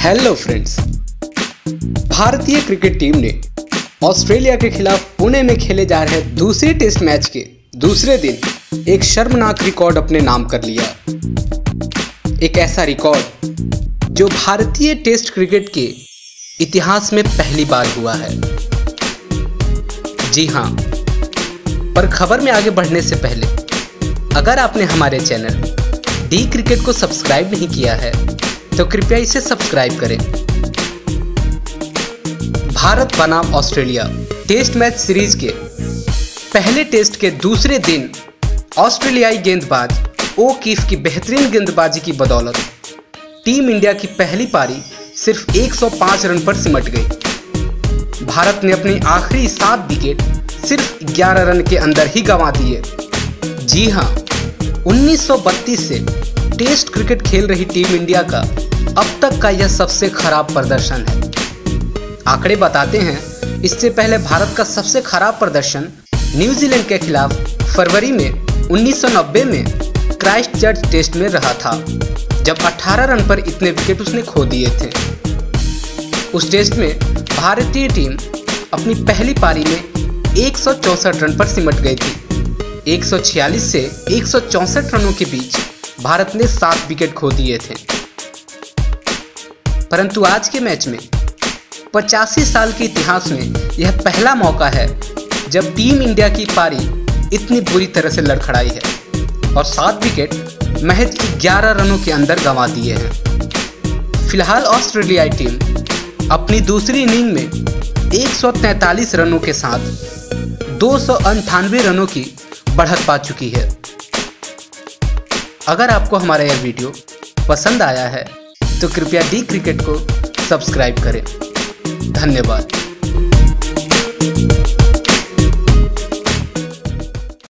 Hello friends भारतीय cricket team ने Australia के खिलाफ पुणे में खेले जा रहे दूसरे टेस्ट मैच के दूसरे दिन एक शर्मनाक रिकॉर्ड अपने नाम कर लिया। एक ऐसा रिकॉर्ड जो भारतीय टेस्ट क्रिकेट के इतिहास में पहली बार हुआ है। जी हाँ पर खबर में आगे बढ़ने से पहले, अगर आपने हमारे चैनल डी क्रिकेट को सब्सक्राइब नहीं किया है तो कृपया इसे सब्सक्राइब करें। भारत बनाम ऑस्ट्रेलिया, टेस्ट मैच सीरीज़ के पहले टेस्ट के दूसरे दिन ऑस्ट्रेलियाई गेंदबाज ओ कीफ की बेहतरीन गेंदबाजी की बदौलत टीम इंडिया की पहली पारी सिर्फ़ 105 रन पर सिमट गई। भारत ने अपनी आखिरी सात विकेट सिर्फ़ 11 रन के अंदर ही गंवा दिए। जी हाँ 1932 से टेस्ट क्रिकेट खेल रही टीम इंडिया का अब तक का यह सबसे खराब प्रदर्शन है। आंकड़े बताते हैं, इससे पहले भारत का सबसे खराब प्रदर्शन न्यूजीलैंड के खिलाफ फरवरी में 1990 में क्राइस्ट चर्च टेस्ट में रहा था, जब 18 रन पर इतने विकेट उसने खो दिए थे। उस टेस्ट में भारतीय टीम अपनी पहली पारी में एक रन पर सिमट गई थी। 146 से एक रनों के बीच भारत ने सात विकेट खो दिए थे। परंतु आज के मैच में, पचासी साल के इतिहास में यह पहला मौका है जब टीम इंडिया की पारी इतनी बुरी तरह से लड़खड़ाई है और सात विकेट महज 11 रनों के अंदर गंवा दिए हैं। फ़िलहाल ऑस्ट्रेलियाई टीम अपनी दूसरी इनिंग में 143 रनों के साथ दो रनों की बढ़त पा चुकी है। अगर आपको हमारा यह वीडियो पसंद आया है तो कृपया डी क्रिकेट को सब्सक्राइब करें। धन्यवाद।